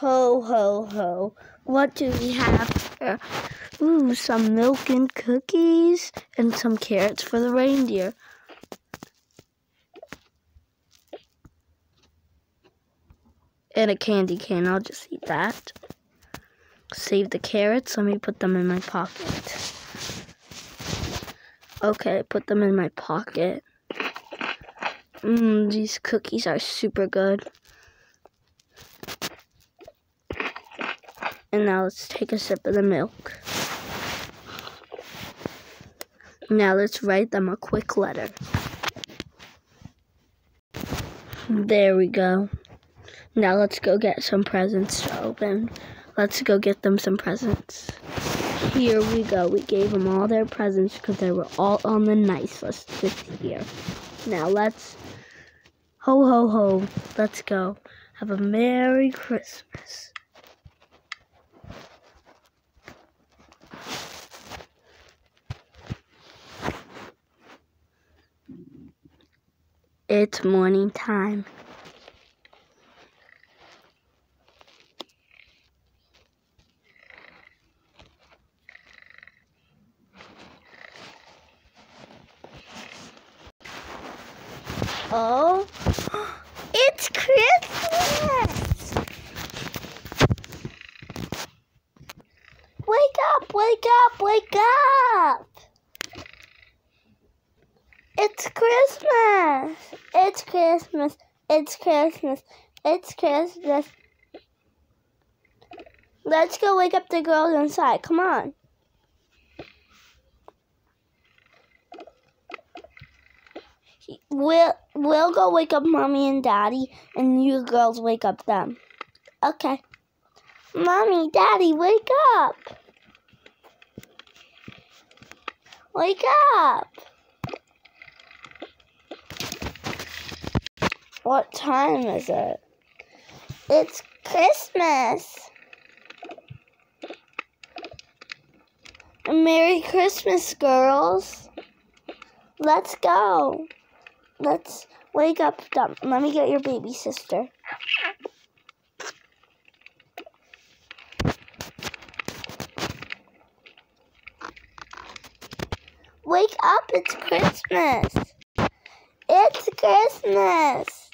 Ho, ho, ho. What do we have here? Ooh, some milk and cookies and some carrots for the reindeer. And a candy cane. I'll just eat that. Save the carrots. Let me put them in my pocket. Okay, put them in my pocket. Mmm, these cookies are super good. And now let's take a sip of the milk. Now let's write them a quick letter. There we go. Now let's go get some presents to open. Let's go get them some presents. Here we go. We gave them all their presents because they were all on the nice list this year. Now let's ho ho ho. Let's go. Have a Merry Christmas. It's morning time. Oh, it's Christmas! Wake up, wake up, wake up! It's Christmas! It's Christmas! It's Christmas! It's Christmas! Let's go wake up the girls inside. Come on. We'll, we'll go wake up mommy and daddy, and you girls wake up them. Okay. Mommy, daddy, wake up. Wake up. What time is it? It's Christmas. Merry Christmas, girls. Let's go. Let's wake up. Let me get your baby sister. Wake up, it's Christmas. It's Christmas.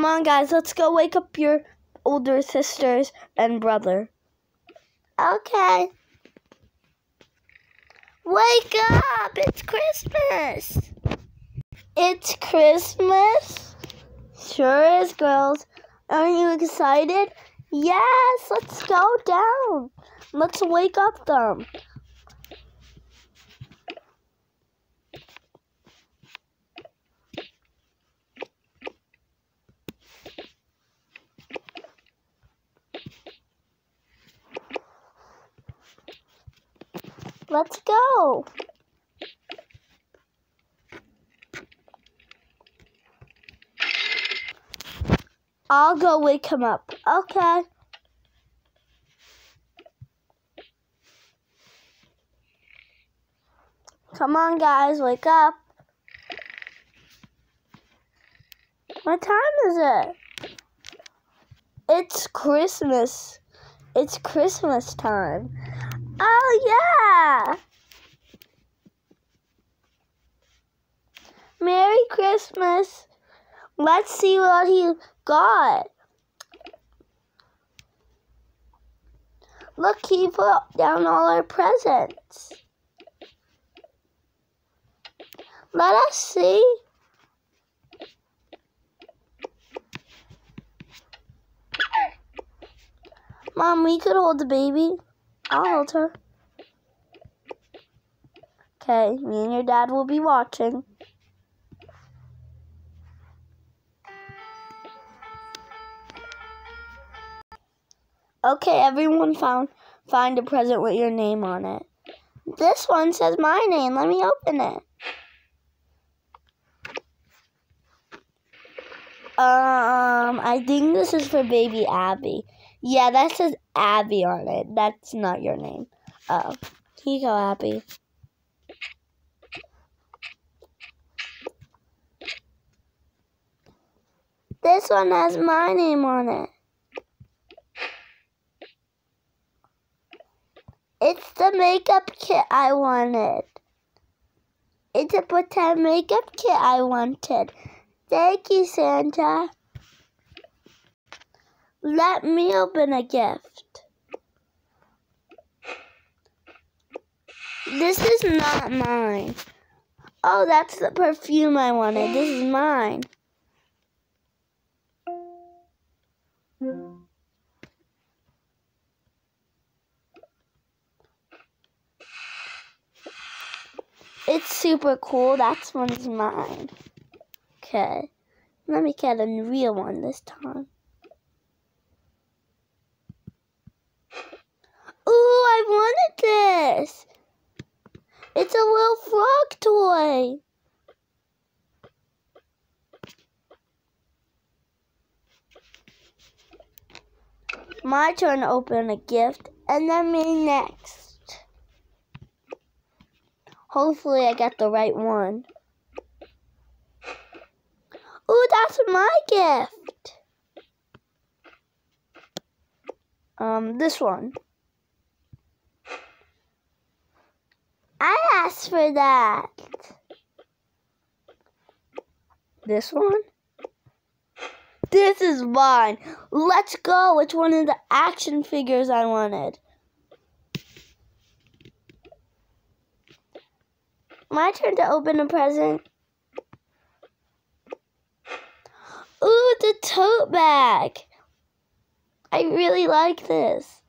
Come on, guys, let's go wake up your older sisters and brother. Okay. Wake up! It's Christmas! It's Christmas? Sure is, girls. Aren't you excited? Yes, let's go down. Let's wake up them. Let's go. I'll go wake him up. Okay. Come on, guys, wake up. What time is it? It's Christmas. It's Christmas time. Oh, yeah. Merry Christmas. Let's see what he got. Look, he put down all our presents. Let us see. Mom, we could hold the baby. I'll hold her. Okay, me and your dad will be watching. Okay, everyone found find a present with your name on it. This one says my name. Let me open it. Um, I think this is for baby Abby. Yeah, that says Abby on it. That's not your name. Oh, here you go, Abby. This one has my name on it. It's the makeup kit I wanted. It's a pretend makeup kit I wanted. Thank you, Santa. Let me open a gift. This is not mine. Oh, that's the perfume I wanted. This is mine. It's super cool. That's one's mine. Okay. Let me get a real one this time. Ooh, I wanted this. It's a little frog toy. My turn to open a gift, and then me next. Hopefully I get the right one. Ooh, that's my gift. Um, this one. I asked for that. This one? This is mine. Let's go. It's one of the action figures I wanted. My turn to open a present. Ooh, the tote bag. I really like this.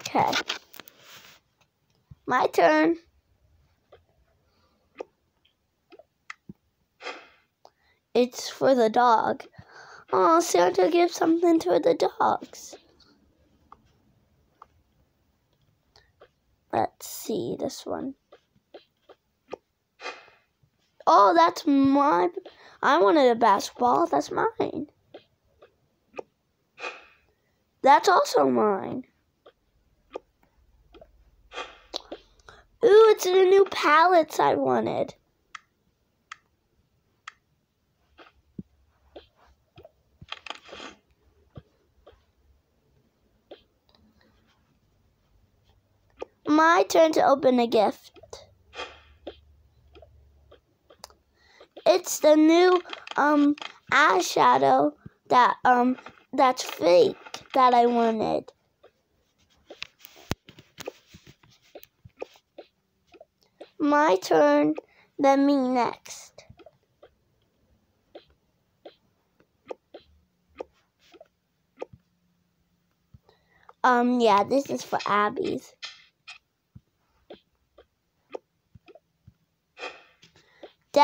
Okay. My turn. It's for the dog. Oh, Santa gives something to the dogs. Let's see this one. Oh, that's my. I wanted a basketball. That's mine. That's also mine. Ooh, it's the new palettes I wanted. my turn to open a gift. It's the new um eyeshadow that um that's fake that I wanted. My turn, then me next. Um, yeah, this is for Abby's.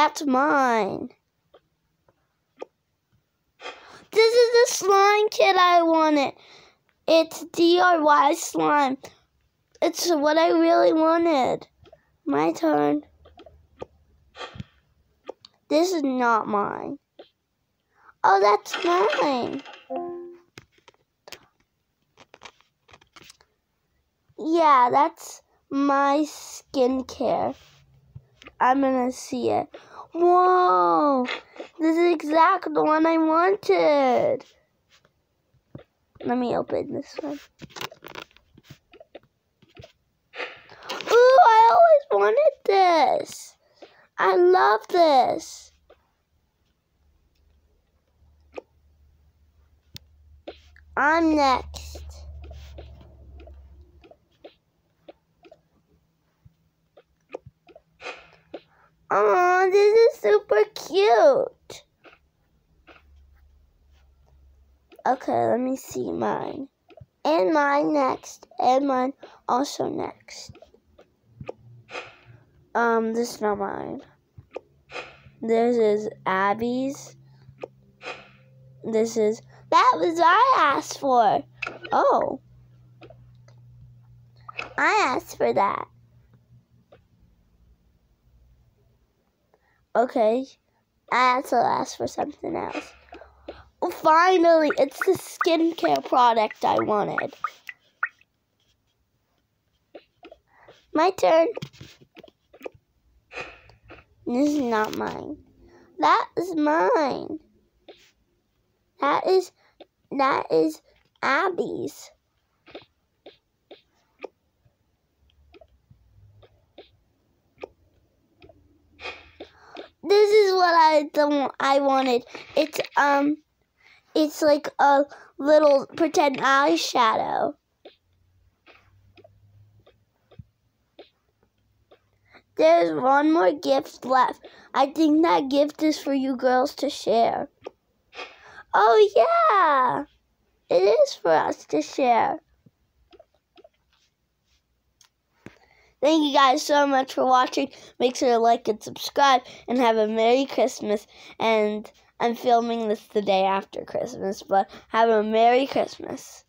That's mine. This is the slime kit I wanted. It's DIY slime. It's what I really wanted. My turn. This is not mine. Oh, that's mine. Yeah, that's my skincare. I'm gonna see it. Whoa! This is exactly the one I wanted. Let me open this one. Ooh, I always wanted this. I love this. I'm next. Oh, this is super cute. Okay, let me see mine. And mine next. And mine also next. Um, this is not mine. This is Abby's. This is that was I asked for. Oh. I asked for that. Okay. I also asked for something else. Finally, it's the skincare product I wanted. My turn. This is not mine. That is mine. That is that is Abby's. This is what I don't I wanted. It's um it's like a little pretend eyeshadow. There's one more gift left. I think that gift is for you girls to share. Oh, yeah. It is for us to share. Thank you guys so much for watching. Make sure to like and subscribe and have a Merry Christmas. And I'm filming this the day after Christmas, but have a Merry Christmas.